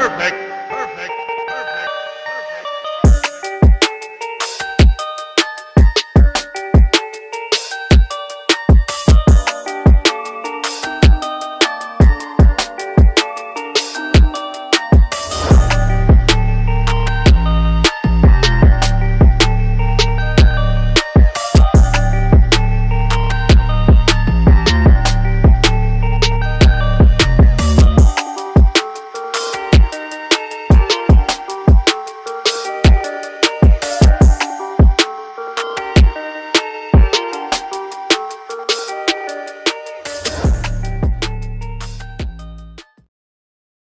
Perfect.